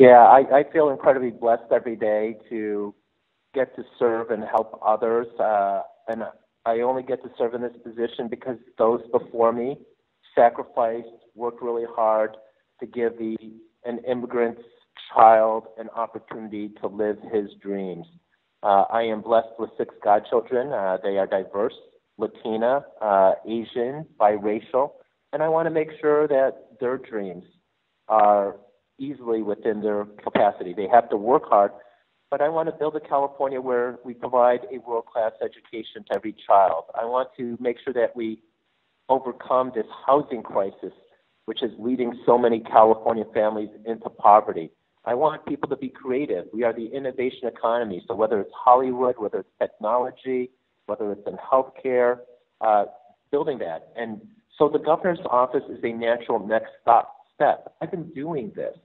Yeah, I, I feel incredibly blessed every day to get to serve and help others. Uh, and I only get to serve in this position because those before me sacrificed, worked really hard to give the an immigrant's child an opportunity to live his dreams. Uh, I am blessed with six godchildren. Uh, they are diverse, Latina, uh, Asian, biracial, and I want to make sure that their dreams are easily within their capacity. They have to work hard, but I want to build a California where we provide a world class education to every child. I want to make sure that we overcome this housing crisis, which is leading so many California families into poverty. I want people to be creative. We are the innovation economy. So whether it's Hollywood, whether it's technology, whether it's in healthcare, uh, building that. And so the governor's office is a natural next stop, step. I've been doing this.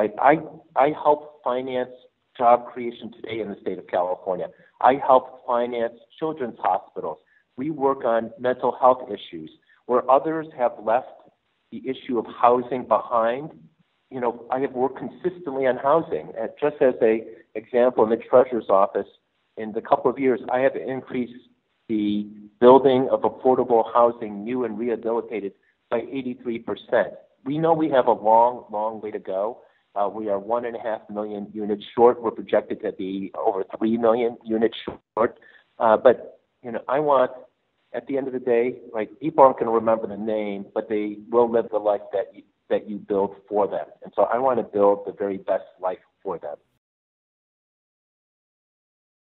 Right? I, I help finance job creation today in the state of California. I help finance children's hospitals. We work on mental health issues where others have left the issue of housing behind. You know, I have worked consistently on housing. And just as a example, in the treasurer's office, in the couple of years, I have increased the building of affordable housing, new and rehabilitated, by 83%. We know we have a long, long way to go. Uh, we are one and a half million units short. We're projected to be over three million units short. Uh, but you know, I want at the end of the day, like people aren't going to remember the name, but they will live the life that you, that you build for them. And so I want to build the very best life.